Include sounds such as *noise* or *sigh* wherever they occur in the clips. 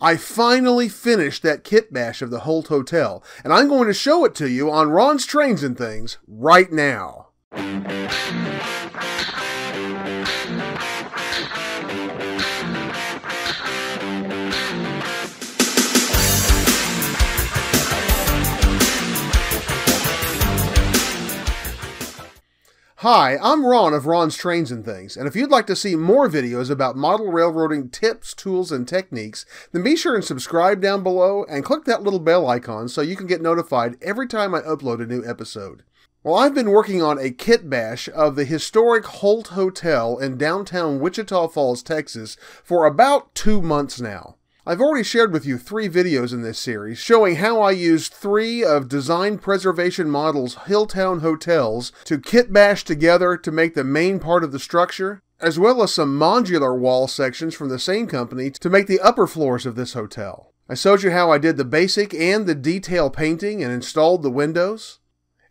I finally finished that kit bash of the Holt Hotel, and I'm going to show it to you on Ron's Trains and Things right now. Hi, I'm Ron of Ron's Trains and Things, and if you'd like to see more videos about model railroading tips, tools, and techniques, then be sure and subscribe down below and click that little bell icon so you can get notified every time I upload a new episode. Well, I've been working on a kit bash of the historic Holt Hotel in downtown Wichita Falls, Texas for about two months now. I've already shared with you three videos in this series showing how I used three of Design Preservation Models Hilltown hotels to kit bash together to make the main part of the structure, as well as some modular wall sections from the same company to make the upper floors of this hotel. I showed you how I did the basic and the detail painting and installed the windows.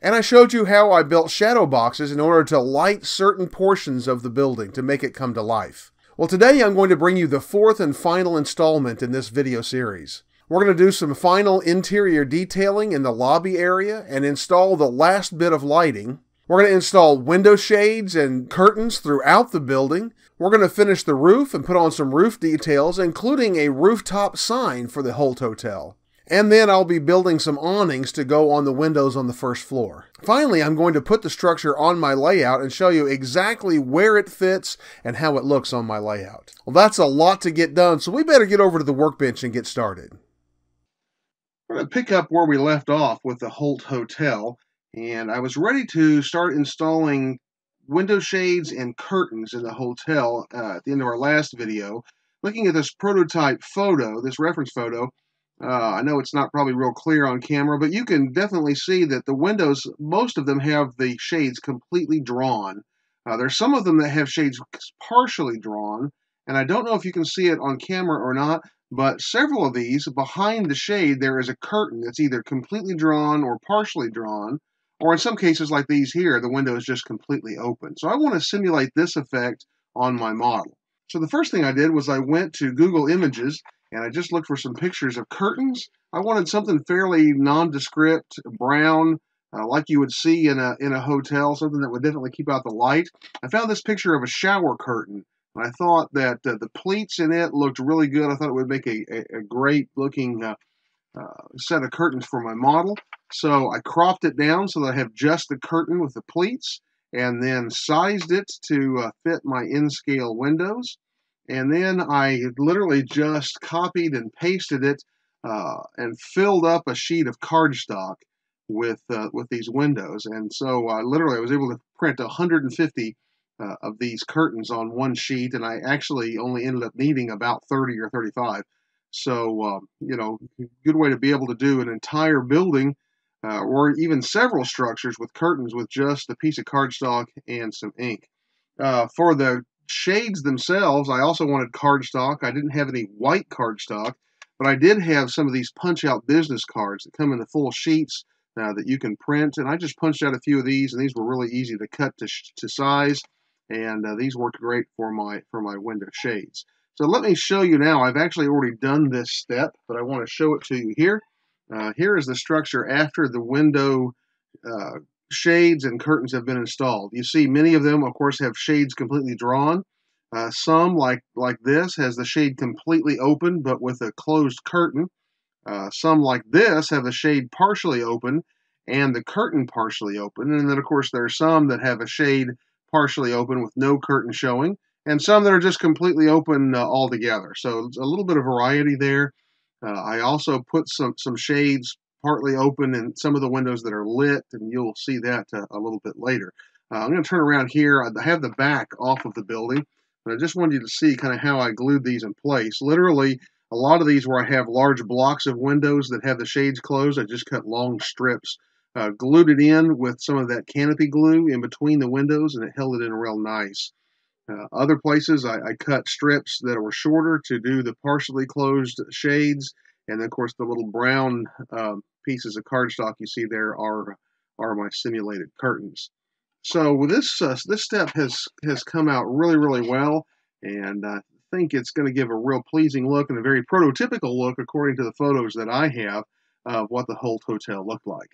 And I showed you how I built shadow boxes in order to light certain portions of the building to make it come to life. Well, today I'm going to bring you the fourth and final installment in this video series. We're going to do some final interior detailing in the lobby area and install the last bit of lighting. We're going to install window shades and curtains throughout the building. We're going to finish the roof and put on some roof details, including a rooftop sign for the Holt Hotel. And then I'll be building some awnings to go on the windows on the first floor. Finally, I'm going to put the structure on my layout and show you exactly where it fits and how it looks on my layout. Well, that's a lot to get done, so we better get over to the workbench and get started. We're going to pick up where we left off with the Holt Hotel, and I was ready to start installing window shades and curtains in the hotel uh, at the end of our last video. Looking at this prototype photo, this reference photo, uh, I know it's not probably real clear on camera, but you can definitely see that the windows, most of them have the shades completely drawn. Uh, there's some of them that have shades partially drawn, and I don't know if you can see it on camera or not, but several of these, behind the shade, there is a curtain that's either completely drawn or partially drawn, or in some cases like these here, the window is just completely open. So I want to simulate this effect on my model. So the first thing I did was I went to Google Images and I just looked for some pictures of curtains. I wanted something fairly nondescript, brown, uh, like you would see in a in a hotel, something that would definitely keep out the light. I found this picture of a shower curtain, and I thought that uh, the pleats in it looked really good. I thought it would make a, a, a great looking uh, uh set of curtains for my model. So I cropped it down so that I have just the curtain with the pleats, and then sized it to uh, fit my in-scale windows and then I literally just copied and pasted it uh, and filled up a sheet of cardstock with uh, with these windows. And so uh, literally I was able to print 150 uh, of these curtains on one sheet, and I actually only ended up needing about 30 or 35. So uh, you know, good way to be able to do an entire building. Uh, or even several structures with curtains with just a piece of cardstock and some ink. for the shades themselves, I also wanted cardstock. I didn't have any white cardstock, but I did have some of these punch-out business cards that come in the full sheets uh, that you can print. And I just punched out a few of these, and these were really easy to cut to, to size. And uh, these worked great for my for my window shades. So let me show you now. I've actually already done this step, but I want to show it to you here. Uh, here is the structure after the window uh, shades and curtains have been installed. You see many of them, of course, have shades completely drawn. Uh, some, like, like this, has the shade completely open but with a closed curtain. Uh, some, like this, have the shade partially open and the curtain partially open. And then, of course, there are some that have a shade partially open with no curtain showing, and some that are just completely open uh, altogether. So a little bit of variety there. Uh, I also put some, some shades partly open and some of the windows that are lit, and you'll see that uh, a little bit later. Uh, I'm going to turn around here. I have the back off of the building, but I just wanted you to see kind of how I glued these in place. Literally, a lot of these where I have large blocks of windows that have the shades closed, I just cut long strips, uh, glued it in with some of that canopy glue in between the windows, and it held it in real nice. Uh, other places, I, I, cut strips that were shorter to do the partially closed shades, and then, of course, the little brown um, pieces of cardstock you see there are are my simulated curtains. So this uh, this step has has come out really really well, and I think it's going to give a real pleasing look and a very prototypical look according to the photos that I have of what the Holt Hotel looked like.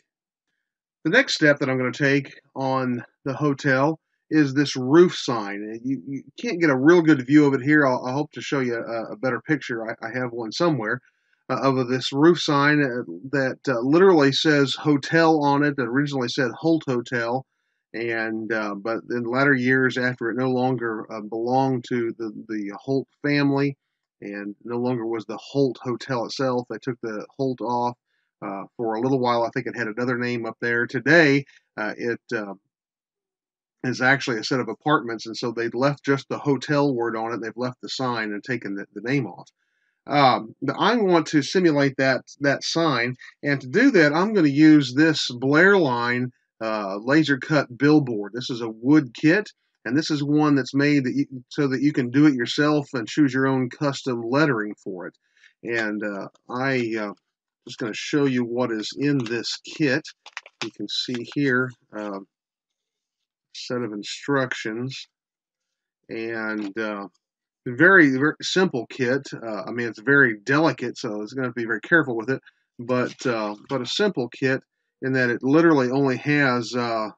The next step that I'm going to take on the hotel is this roof sign. You, you can't get a real good view of it here. I'll, i hope to show you a, a better picture. I, I, have one somewhere uh, of this roof sign uh, that uh, literally says hotel on it. That originally said Holt Hotel, and uh, but in latter years, after it no longer uh, belonged to the the Holt family, and no longer was the Holt Hotel itself, they took the Holt off. Uh, for a little while, I think it had another name up there. Today, it is actually a set of apartments, and so they left just the hotel word on it. They've left the sign and taken the, the name off. Um, but I want to simulate that that sign, and to do that, I'm going to use this Blair Line uh, laser cut billboard. This is a wood kit, and this is one that's made that you, so that you can do it yourself and choose your own custom lettering for it. And uh, I uh, just going to show you what is in this kit. You can see here uh, set of instructions. And uh, very very simple kit. Uh, I mean it's very delicate so it's going to be very careful with it. But uh, but a simple kit in that it literally only has uh,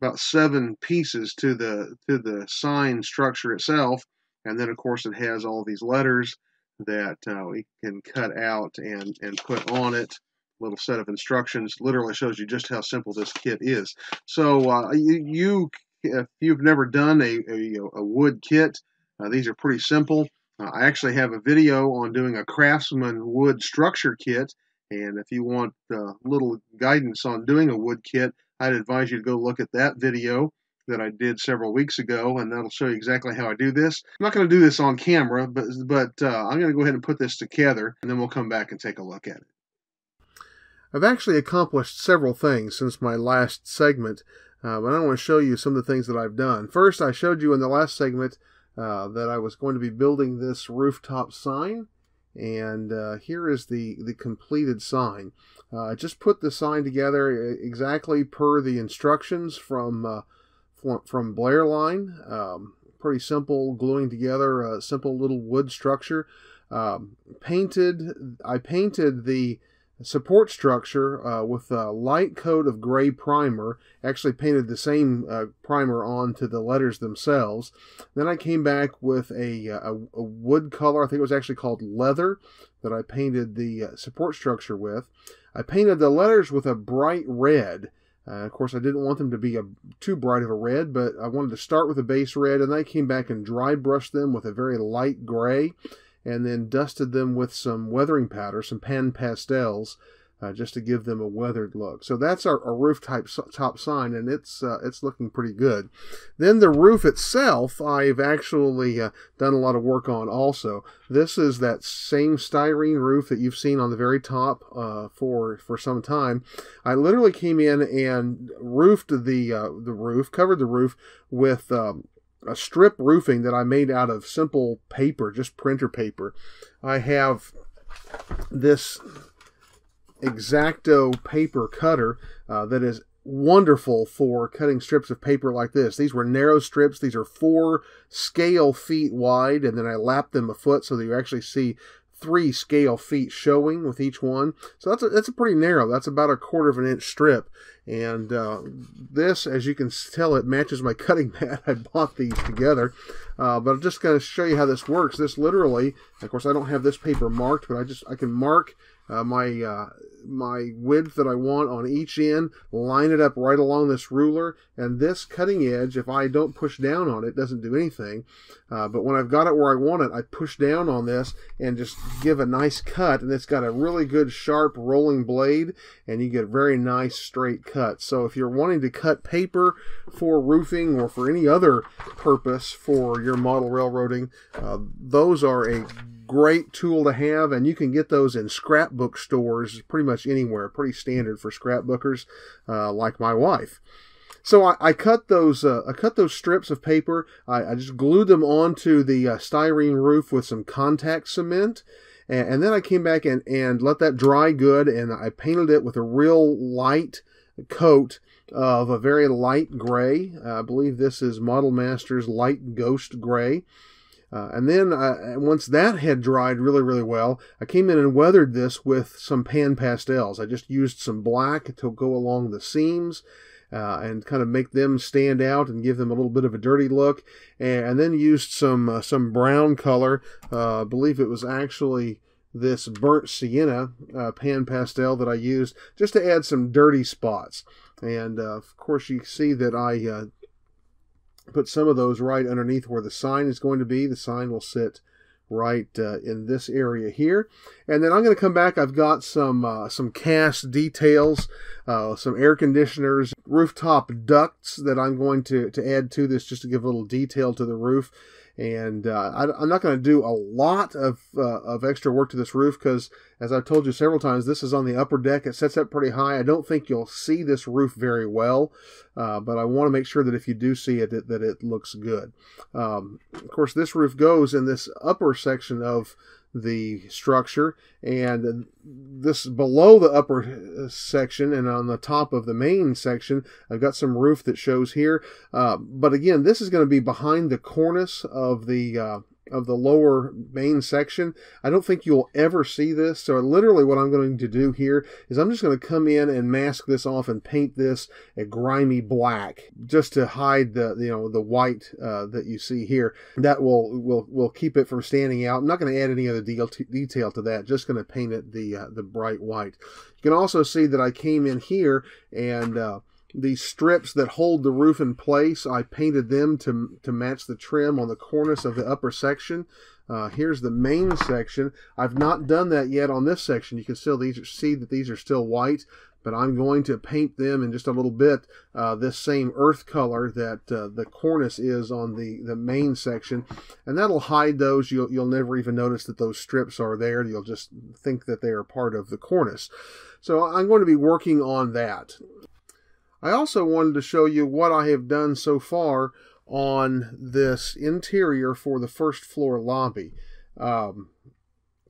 about seven pieces to the to the sign structure itself. And then of course it has all these letters that uh, we can cut out and and put on it little set of instructions literally shows you just how simple this kit is. So uh, you, you, if you've never done a, a, a wood kit, uh, these are pretty simple. Uh, I actually have a video on doing a Craftsman wood structure kit, and if you want a uh, little guidance on doing a wood kit, I'd advise you to go look at that video that I did several weeks ago, and that'll show you exactly how I do this. I'm not going to do this on camera, but but uh, I'm going to go ahead and put this together, and then we'll come back and take a look at it. I've actually accomplished several things since my last segment, uh, but I want to show you some of the things that I've done. First, I showed you in the last segment uh, that I was going to be building this rooftop sign, and uh, here is the, the completed sign. Uh, I just put the sign together exactly per the instructions from, uh, from Blair Line. Um, pretty simple, gluing together a simple little wood structure. Um, painted, I painted the support structure uh, with a light coat of gray primer. Actually painted the same uh, primer onto the letters themselves. Then I came back with a, uh, a, a, wood color. I think it was actually called leather that I painted the uh, support structure with. I painted the letters with a bright red. Uh, of course, I didn't want them to be a, too bright of a red, but I wanted to start with a base red, and I came back and dry brushed them with a very light gray and then dusted them with some weathering powder, some pan pastels, uh, just to give them a weathered look. So that's our, our roof type top sign, and it's uh, it's looking pretty good. Then the roof itself, I've actually uh, done a lot of work on. Also, this is that same styrene roof that you've seen on the very top uh, for for some time. I literally came in and roofed the uh, the roof, covered the roof with um, a strip roofing that I made out of simple paper, just printer paper. I have this X-Acto paper cutter uh, that is wonderful for cutting strips of paper like this. These were narrow strips. These are four scale feet wide, and then I lapped them a foot so that you actually see three scale feet showing with each one. So that's a, that's a pretty narrow. That's about a quarter of an inch strip. And uh, this, as you can tell, it matches my *laughs* cutting mat. I bought these together. Uh, but I'm just going to show you how this works. This literally, of course, I don't have this paper marked, but I just I can mark uh, my uh, my width that I want on each end, line it up right along this ruler, and this cutting edge, if I don't push down on it, doesn't do anything. Uh, but when I've got it where I want it, I push down on this and just give a nice cut, and it's got a really good sharp rolling blade, and you get a very nice straight cut. So if you're wanting to cut paper for roofing or for any other purpose for your model railroading, uh, those are a great tool to have, and you can get those in scrapbook stores pretty much anywhere. Pretty standard for scrapbookers uh, like my wife. So I, I cut those uh, I cut those strips of paper. I, I just glued them onto the uh, styrene roof with some contact cement. And, and, then I came back and, and let that dry good, and I painted it with a real light coat of a very light gray. I believe this is Model Masters Light Ghost Gray. Uh, and then uh, once that had dried really, really well, I came in and weathered this with some pan pastels. I just used some black to go along the seams. Uh, and kind of make them stand out and give them a little bit of a dirty look, and, then used some uh, some brown color. Uh, I believe it was actually this burnt sienna uh, pan pastel that I used just to add some dirty spots. And of course, you see that I put some of those right underneath where the sign is going to be. The sign will sit right uh, in this area here. And then I'm going to come back. I've got some uh, some cast details, uh, some air conditioners, rooftop ducts that I'm going to, to add to this just to give a little detail to the roof. And uh, I, am not going to do a lot of, uh, of extra work to this roof because, as I've told you several times, this is on the upper deck. It sets up pretty high. I don't think you'll see this roof very well, uh, but I want to make sure that if you do see it, that, that it looks good. Um, of course, this roof goes in this upper section of the structure and this below the upper section and on the top of the main section I've got some roof that shows here. Uh, but again this is going to be behind the cornice of the uh, of the lower main section. I don't think you'll ever see this. So literally what I'm going to do here is I'm just going to come in and mask this off and paint this a grimy black just to hide the, you know, the white uh, that you see here. That will, will, will keep it from standing out. I'm not going to add any other detail to that. Just going to paint it the, uh, the bright white. You can also see that I came in here and, uh, these strips that hold the roof in place, I painted them to, to match the trim on the cornice of the upper section. Uh, here's the main section. I've not done that yet on this section. You can still these see that these are still white, but I'm going to paint them in just a little bit uh, this same earth color that uh, the cornice is on the, the main section. And that'll hide those. You'll, you'll never even notice that those strips are there. You'll just think that they are part of the cornice. So I'm going to be working on that. I also wanted to show you what I have done so far on this interior for the first floor lobby. Um,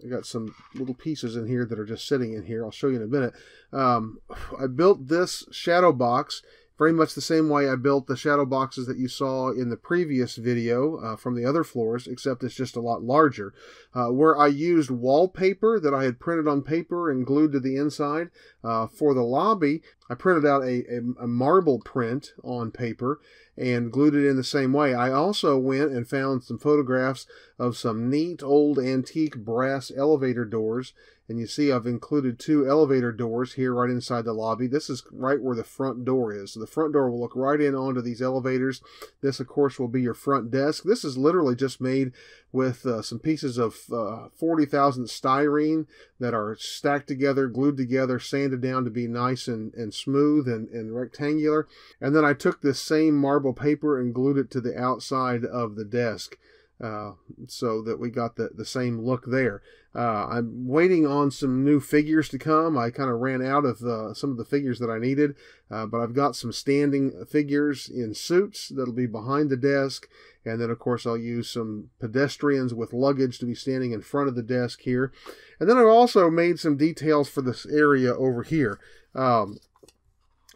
I got some little pieces in here that are just sitting in here. I'll show you in a minute. Um, I built this shadow box very much the same way I built the shadow boxes that you saw in the previous video uh, from the other floors, except it's just a lot larger, uh, where I used wallpaper that I had printed on paper and glued to the inside. Uh, for the lobby, I printed out a, a, a marble print on paper and glued it in the same way. I also went and found some photographs of some neat old antique brass elevator doors and you see I've included two elevator doors here right inside the lobby. This is right where the front door is. So the front door will look right in onto these elevators. This, of course, will be your front desk. This is literally just made with uh, some pieces of uh, 40,000 styrene that are stacked together, glued together, sanded down to be nice and, and smooth and, and rectangular. And then I took this same marble paper and glued it to the outside of the desk. Uh, so that we got the, the same look there. Uh, I'm waiting on some new figures to come. I kind of ran out of the, some of the figures that I needed, uh, but I've got some standing figures in suits that'll be behind the desk. And then, of course, I'll use some pedestrians with luggage to be standing in front of the desk here. And then I've also made some details for this area over here. Um,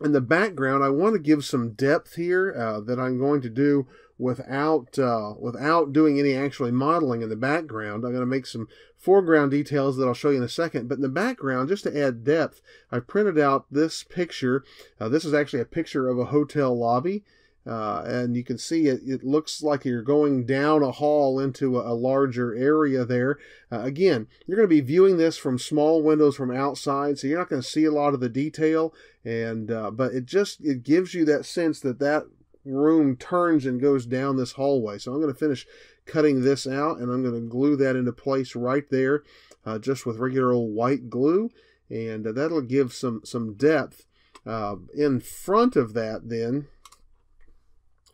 in the background, I want to give some depth here uh, that I'm going to do without uh, without doing any actually modeling in the background. I'm going to make some foreground details that I'll show you in a second. But in the background, just to add depth, I printed out this picture. Uh, this is actually a picture of a hotel lobby. Uh, and you can see it, it looks like you're going down a hall into a, a larger area there. Uh, again, you're going to be viewing this from small windows from outside, so you're not going to see a lot of the detail. And uh, but it just it gives you that sense that that room turns and goes down this hallway. So I'm going to finish cutting this out and I'm going to glue that into place right there uh, just with regular old white glue and uh, that'll give some some depth. Uh, in front of that then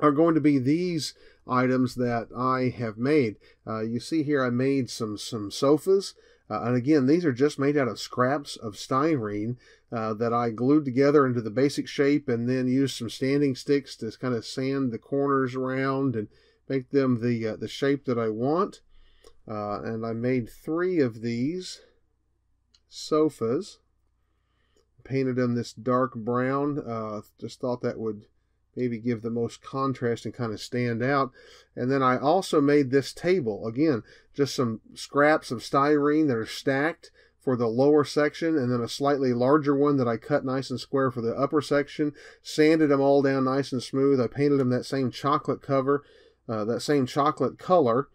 are going to be these items that I have made. Uh, you see here I made some some sofas. Uh, and again, these are just made out of scraps of styrene uh, that I glued together into the basic shape and then used some standing sticks to kind of sand the corners around and make them the, uh, the shape that I want. Uh, and I made three of these sofas. Painted them this dark brown. Uh, just thought that would maybe give the most contrast and kind of stand out. And then I also made this table. Again, just some scraps of styrene that are stacked for the lower section and then a slightly larger one that I cut nice and square for the upper section. Sanded them all down nice and smooth. I painted them that same chocolate cover, uh, that same chocolate color.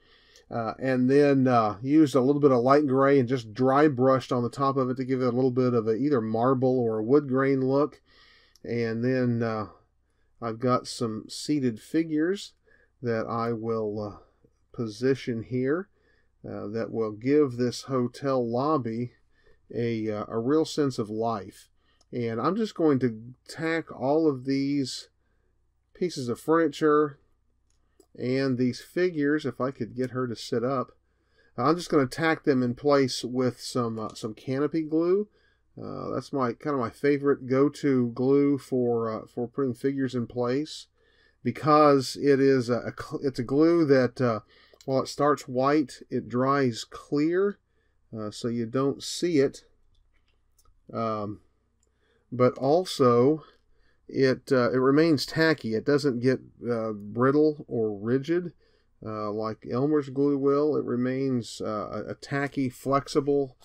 Uh, and then uh, used a little bit of light gray and just dry brushed on the top of it to give it a little bit of a, either marble or a wood grain look. And then uh, I've got some seated figures that I will uh, position here uh, that will give this hotel lobby a, uh, a real sense of life. And I'm just going to tack all of these pieces of furniture and these figures, if I could get her to sit up, I'm just going to tack them in place with some uh, some canopy glue. Uh, that's my kind of my favorite go-to glue for uh, for putting figures in place because it is a, it's a glue that uh, while it starts white, it dries clear uh, so you don't see it. Um, but also, it uh, it remains tacky. It doesn't get brittle or rigid like Elmer's glue will. It remains a tacky, flexible.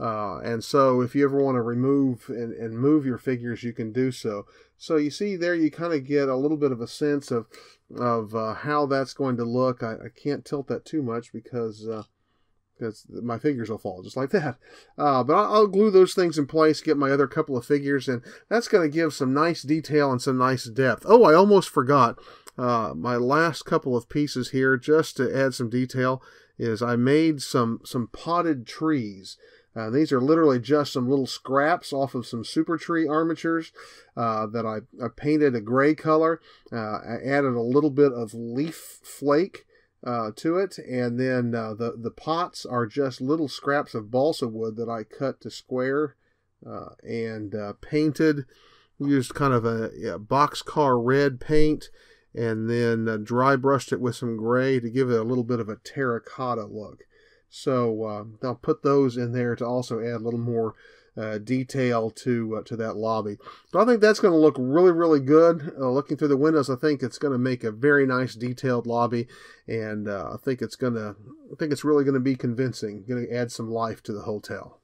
Uh, and so, if you ever want to remove and, and move your figures, you can do so. So you see there, you kind of get a little bit of a sense of of how that's going to look. I, I, can't tilt that too much because because my figures will fall just like *laughs* that. Uh, but I'll, I'll, glue those things in place, get my other couple of figures, and that's going to give some nice detail and some nice depth. Oh, I almost forgot. Uh, my last couple of pieces here, just to add some detail, is I made some some potted trees. Uh, these are literally just some little scraps off of some super tree armatures uh, that I, I, painted a gray color. Uh, I added a little bit of leaf flake uh, to it, and then uh, the the pots are just little scraps of balsa wood that I cut to square uh, and painted. Used kind of a yeah, boxcar red paint, and then dry brushed it with some gray to give it a little bit of a terracotta look. So uh, I'll put those in there to also add a little more uh, detail to uh, to that lobby. So I think that's going to look really really good. Uh, looking through the windows, I think it's going to make a very nice detailed lobby, and uh, I think it's going to I think it's really going to be convincing. Going to add some life to the hotel.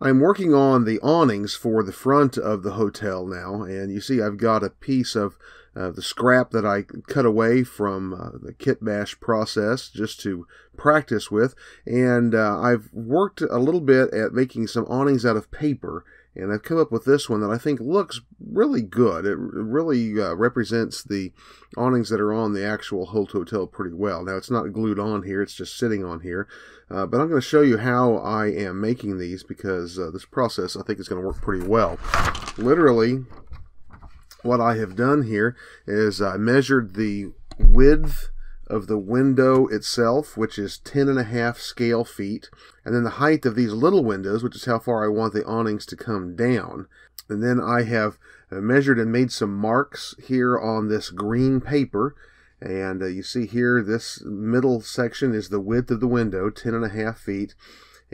I'm working on the awnings for the front of the hotel now, and you see I've got a piece of uh, the scrap that I cut away from uh, the kit bash process just to practice with. And uh, I've worked a little bit at making some awnings out of paper. And I've come up with this one that I think looks really good. It really uh, represents the awnings that are on the actual Holt Hotel pretty well. Now, it's not glued on here, it's just sitting on here. Uh, but I'm going to show you how I am making these because uh, this process I think is going to work pretty well. Literally, what I have done here is I measured the width of the window itself, which is 10 and a half scale feet, and then the height of these little windows, which is how far I want the awnings to come down. And then I have uh, measured and made some marks here on this green paper. And uh, you see here, this middle section is the width of the window, 10 and a half feet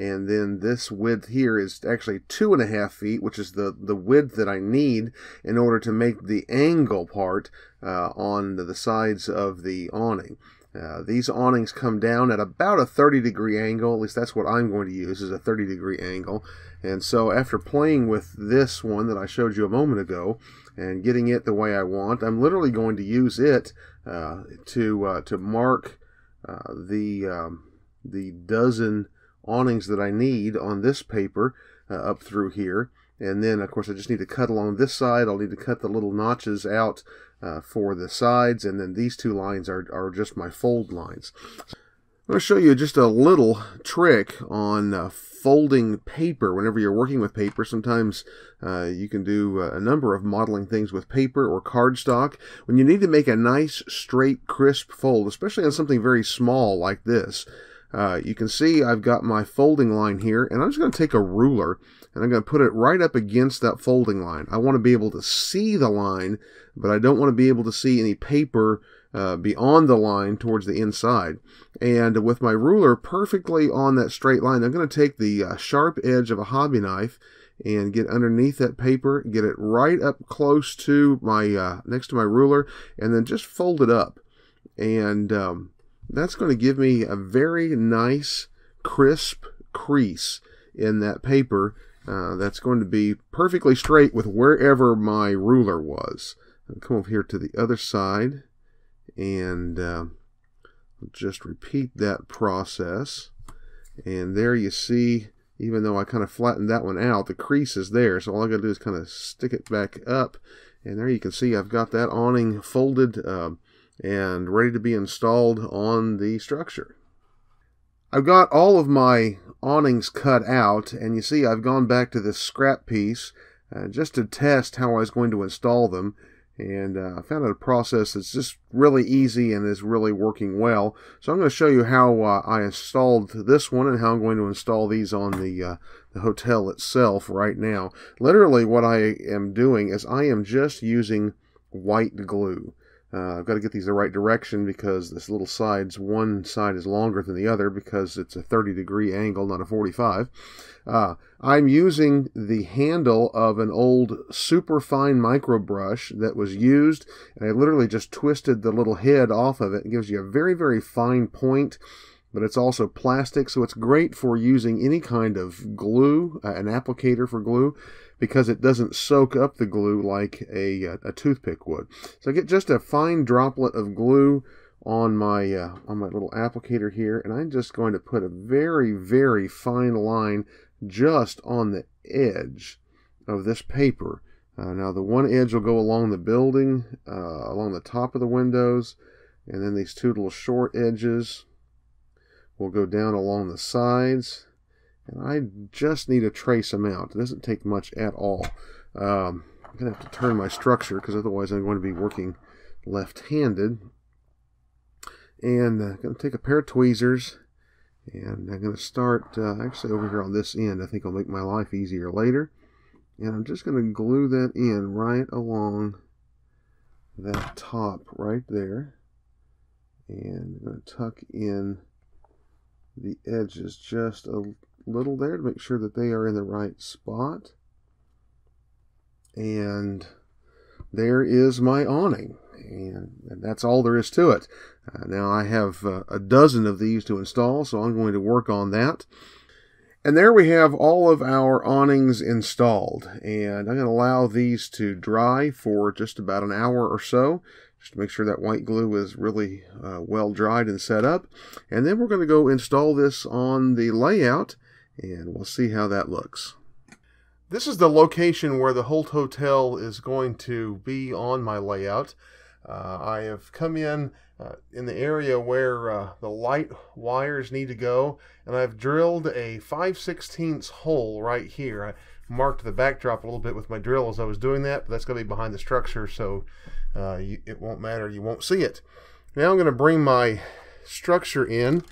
and then this width here is actually two and a half feet which is the the width that I need in order to make the angle part uh, on the sides of the awning. Uh, these awnings come down at about a 30 degree angle at least that's what I'm going to use is a 30 degree angle. And so after playing with this one that I showed you a moment ago and getting it the way I want I'm literally going to use it uh, to uh, to mark uh, the um, the dozen awnings that I need on this paper uh, up through here. And then, of course, I just need to cut along this side. I'll need to cut the little notches out uh, for the sides. And then these two lines are, are just my fold lines. I'm going to show you just a little trick on uh, folding paper whenever you're working with paper. Sometimes uh, you can do uh, a number of modeling things with paper or cardstock. When you need to make a nice, straight, crisp fold, especially on something very small like this, uh, you can see I've got my folding line here, and I'm just going to take a ruler and I'm going to put it right up against that folding line. I want to be able to see the line, but I don't want to be able to see any paper uh, beyond the line towards the inside. And with my ruler perfectly on that straight line, I'm going to take the uh, sharp edge of a hobby knife and get underneath that paper, get it right up close to my, uh, next to my ruler, and then just fold it up. And um, that's going to give me a very nice, crisp crease in that paper uh, that's going to be perfectly straight with wherever my ruler was. I'll come over here to the other side and uh, just repeat that process. And there you see, even though I kind of flattened that one out, the crease is there. So all I got to do is kind of stick it back up. And there you can see I've got that awning folded uh, and ready to be installed on the structure. I've got all of my awnings cut out and you see I've gone back to this scrap piece uh, just to test how I was going to install them and uh, I found out a process that's just really easy and is really working well. So I'm going to show you how uh, I installed this one and how I'm going to install these on the, uh, the hotel itself right now. Literally what I am doing is I am just using white glue. Uh, I've got to get these the right direction because this little side's one side is longer than the other because it's a 30 degree angle, not a 45. Uh, I'm using the handle of an old super fine micro brush that was used, and I literally just twisted the little head off of it. It gives you a very, very fine point but it's also plastic, so it's great for using any kind of glue, uh, an applicator for glue because it doesn't soak up the glue like a, uh, a toothpick would. So I get just a fine droplet of glue on my uh, on my little applicator here and I'm just going to put a very very fine line just on the edge of this paper. Uh, now the one edge will go along the building, uh, along the top of the windows, and then these two little short edges will go down along the sides and I just need to trace them out. It doesn't take much at all. Um, I'm going to have to turn my structure because otherwise I'm going to be working left-handed. And I'm uh, going to take a pair of tweezers and I'm going to start uh, actually over here on this end. I think I'll make my life easier later. And I'm just going to glue that in right along that top right there. And I'm going to tuck in the edges just a little there to make sure that they are in the right spot. And there is my awning. And, and that's all there is to it. Uh, now I have uh, a dozen of these to install, so I'm going to work on that. And there we have all of our awnings installed. And I'm going to allow these to dry for just about an hour or so just to make sure that white glue is really uh, well dried and set up. And then we're going to go install this on the layout and we'll see how that looks. This is the location where the Holt Hotel is going to be on my layout. Uh, I have come in uh, in the area where uh, the light wires need to go and I've drilled a 5 16 hole right here. I marked the backdrop a little bit with my drill as I was doing that, but that's going to be behind the structure so uh, you, it won't matter. You won't see it. Now I'm going to bring my structure in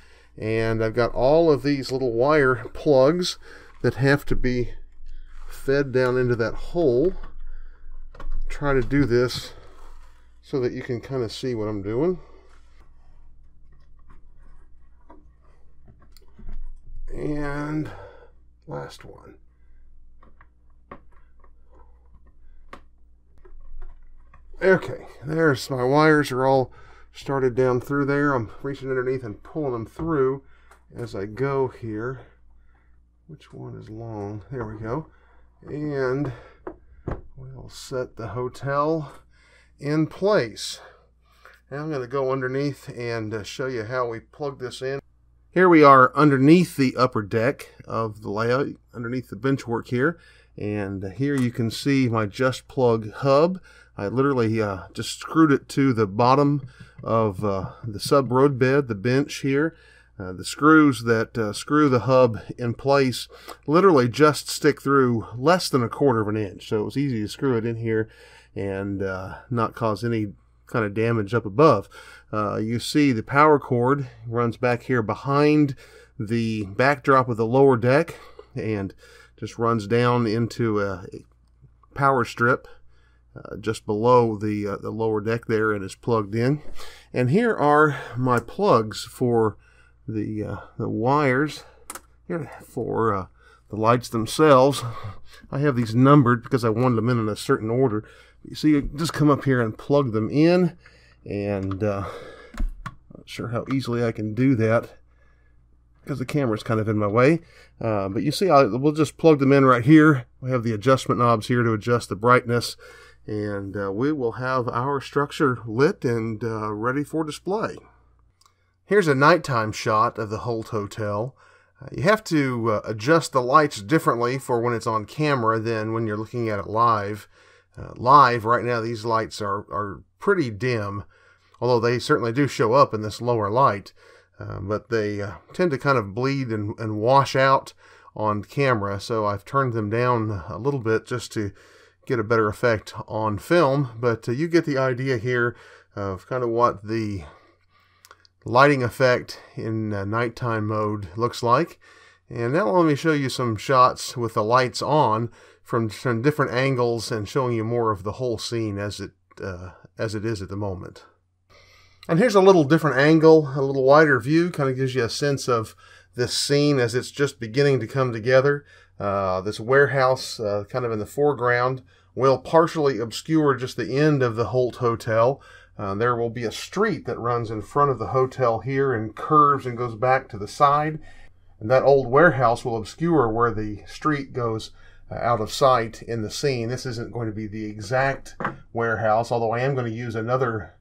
and I've got all of these little wire plugs that have to be fed down into that hole. Try to do this so that you can kind of see what I'm doing. And last one. Okay, there's my wires are all started down through there. I'm reaching underneath and pulling them through as I go here. Which one is long? There we go. And we'll set the hotel in place. Now I'm going to go underneath and uh, show you how we plug this in. Here we are underneath the upper deck of the layout, underneath the benchwork here. And here you can see my Just Plug hub. I literally uh, just screwed it to the bottom of uh, the sub road bed, the bench here. Uh, the screws that uh, screw the hub in place literally just stick through less than a quarter of an inch. So it was easy to screw it in here and uh, not cause any kind of damage up above. Uh, you see the power cord runs back here behind the backdrop of the lower deck and just runs down into a power strip uh, just below the uh, the lower deck there and is plugged in. And here are my plugs for the uh, the wires here for uh, the lights themselves. I have these numbered because I wanted them in in a certain order. You see, you just come up here and plug them in, and uh, not sure how easily I can do that because the camera's kind of in my way. Uh, but you see, I, we'll just plug them in right here. We have the adjustment knobs here to adjust the brightness, and uh, we will have our structure lit and uh, ready for display. Here's a nighttime shot of the Holt Hotel. Uh, you have to uh, adjust the lights differently for when it's on camera than when you're looking at it live. Uh, live, right now, these lights are, are pretty dim, although they certainly do show up in this lower light. Uh, but they tend to kind of bleed and, and wash out on camera, so I've turned them down a little bit just to get a better effect on film. But uh, you get the idea here of kind of what the lighting effect in uh, nighttime mode looks like. And now let me show you some shots with the lights on from, different angles and showing you more of the whole scene as it uh, as it is at the moment. And here's a little different angle, a little wider view, kind of gives you a sense of this scene as it's just beginning to come together. Uh, this warehouse, uh, kind of in the foreground, will partially obscure just the end of the Holt Hotel. Uh, there will be a street that runs in front of the hotel here and curves and goes back to the side. And that old warehouse will obscure where the street goes uh, out of sight in the scene. This isn't going to be the exact warehouse, although I am going to use another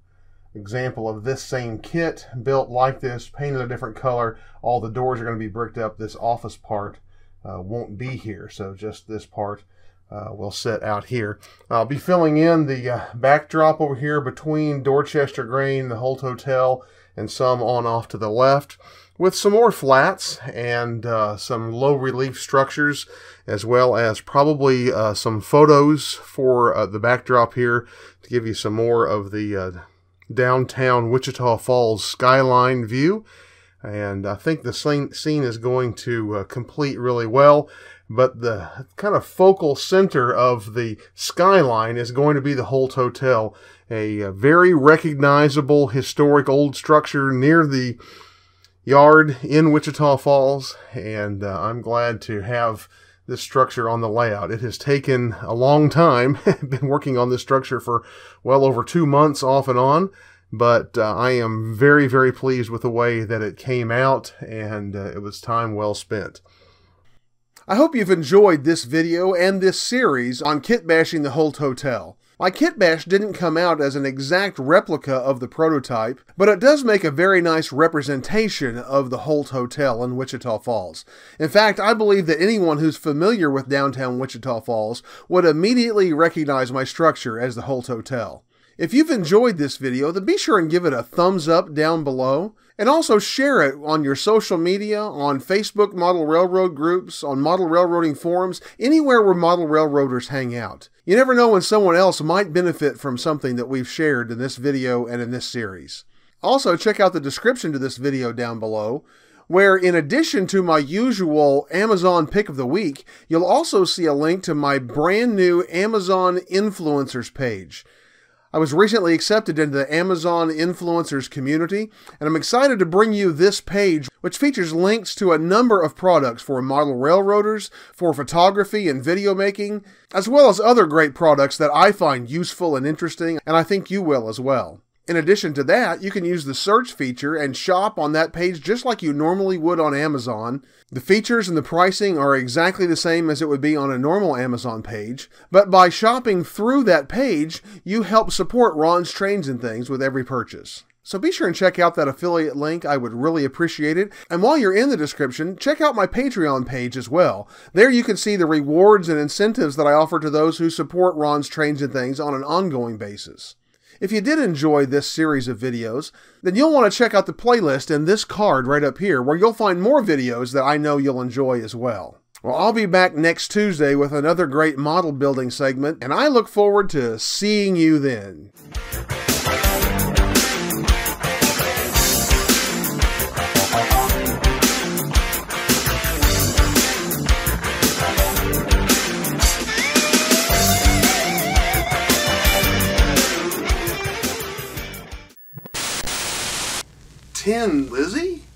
example of this same kit built like this, painted a different color. All the doors are going to be bricked up. This office part uh, won't be here, so just this part uh, will sit out here. I'll be filling in the uh, backdrop over here between Dorchester Grain, the Holt Hotel, and some on off to the left with some more flats and uh, some low relief structures as well as probably uh, some photos for uh, the backdrop here to give you some more of the downtown Wichita Falls skyline view. And I think the scene is going to uh, complete really well. But the kind of focal center of the skyline is going to be the Holt Hotel, a, a very recognizable historic old structure near the yard in Wichita Falls. And uh, I'm glad to have this structure on the layout. It has taken a long time. *laughs* been working on this structure for well over two months off and on, but uh, I am very, very pleased with the way that it came out and uh, it was time well spent. I hope you've enjoyed this video and this series on kit bashing the Holt Hotel. My kit bash didn't come out as an exact replica of the prototype, but it does make a very nice representation of the Holt Hotel in Wichita Falls. In fact, I believe that anyone who's familiar with downtown Wichita Falls would immediately recognize my structure as the Holt Hotel. If you've enjoyed this video, then be sure and give it a thumbs up down below. And also share it on your social media, on Facebook model railroad groups, on model railroading forums, anywhere where model railroaders hang out. You never know when someone else might benefit from something that we've shared in this video and in this series. Also, check out the description to this video down below, where in addition to my usual Amazon pick of the week, you'll also see a link to my brand new Amazon influencers page. I was recently accepted into the Amazon influencers community, and I'm excited to bring you this page, which features links to a number of products for model railroaders, for photography and video making, as well as other great products that I find useful and interesting, and I think you will as well. In addition to that, you can use the search feature and shop on that page just like you normally would on Amazon. The features and the pricing are exactly the same as it would be on a normal Amazon page, but by shopping through that page, you help support Ron's Trains and Things with every purchase. So be sure and check out that affiliate link. I would really appreciate it. And while you're in the description, check out my Patreon page as well. There you can see the rewards and incentives that I offer to those who support Ron's Trains and Things on an ongoing basis. If you did enjoy this series of videos, then you'll want to check out the playlist in this card right up here, where you'll find more videos that I know you'll enjoy as well. Well, I'll be back next Tuesday with another great model building segment, and I look forward to seeing you then. Tin Lizzie?